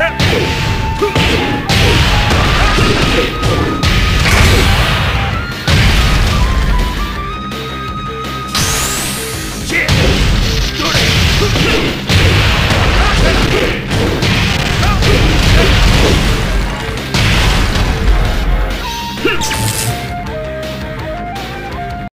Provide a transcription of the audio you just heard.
Tap.